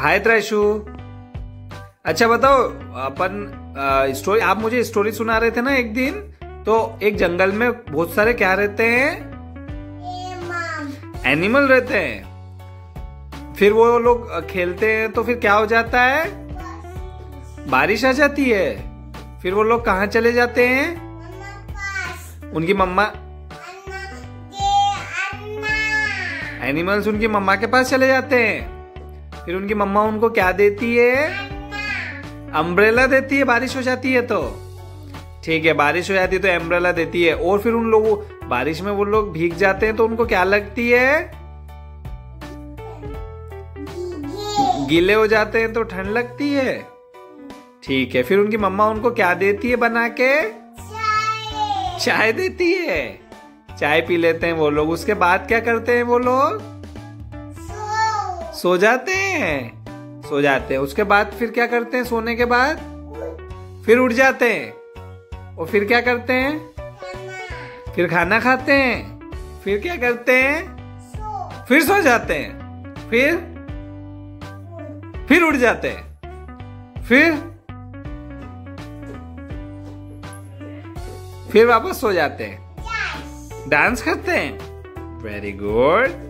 हाय त्रैशु अच्छा बताओ अपन स्टोरी आप मुझे स्टोरी सुना रहे थे ना एक दिन? तो एक जंगल में बहुत सारे क्या रहते हैं? एनिमल रहते हैं। फिर वो लोग खेलते हैं तो फिर क्या हो जाता है? बारिश आ जाती है। फिर वो लोग कहाँ चले जाते हैं? उनकी मम्मा एनिमल्स उनकी मम्मा के पास चले जाते हैं। फिर उनकी मम्मा उनको क्या देती है? अम्ब्रेला देती है, बारिश हो जाती है तो। ठीक है, बारिश हो जाती है तो अम्ब्रेला देती है। और फिर उन लोगों, बारिश में वो लोग भीग जाते हैं तो उनको क्या लगती है? गीले हो जाते हैं तो ठंड लगती है। ठीक है, फिर उनकी मम्मा उनको क्या देती है बना के? चाय देती है। चाय पी लेते हैं वो लोग। उसके बाद क्या करते हैं वो लोग? सो जाते हैं। सो जाते हैं। उसके बाद फिर क्या करते हैं? सोने के बाद फिर उठ जाते हैं। और फिर क्या करते हैं? फिर खाना खाते हैं। फिर क्या करते हैं? फिर सो जाते हैं। फिर फिर उठ जाते हैं। फिर फिर वापस सो जाते हैं। डांस करते हैं। Very good